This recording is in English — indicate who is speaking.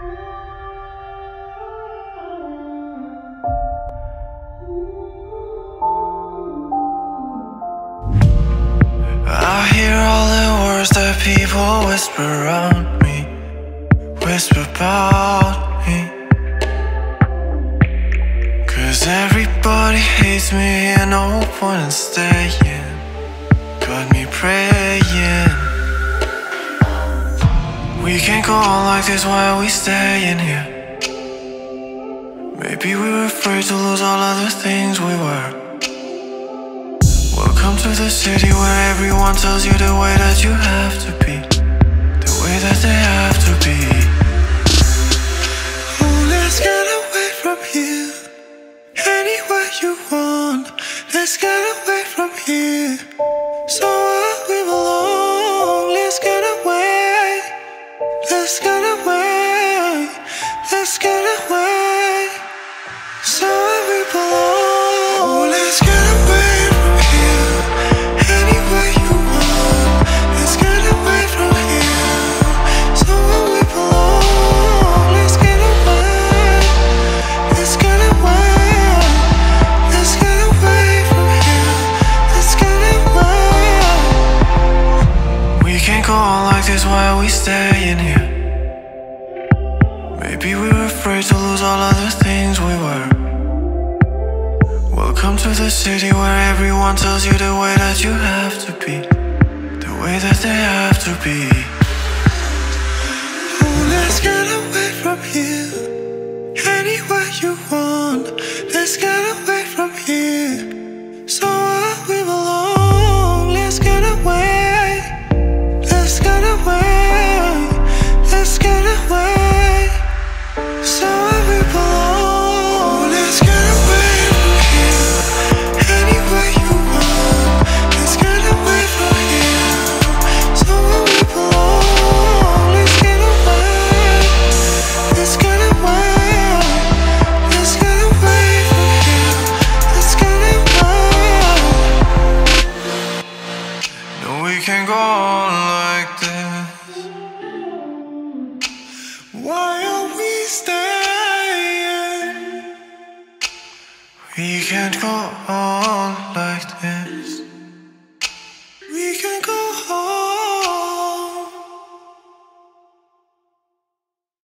Speaker 1: I hear all the words that people whisper around me, whisper about me. Cause everybody hates me and no point in staying. Got me praying. We can't go on like this, why are we staying here? Maybe we were afraid to lose all of the things we were. Welcome to the city where everyone tells you the way that you have to be, the way that they have to be. Oh, let's get away from here, anywhere you want. Let's get away from here, let's get away, somewhere we belong. Oh, let's get away from here, anywhere you want. Let's get away from here, somewhere we belong. Let's get away, let's get away, let's get away from here. Let's get away. We can't go on like this. Why are we staying here? Maybe we were afraid to lose all of the things we were. Welcome to the city where everyone tells you the way that you have to be, the way that they have to be. Let's get away from here, anywhere you want. Can't go on like this. Why are we staying? We can't go on like this.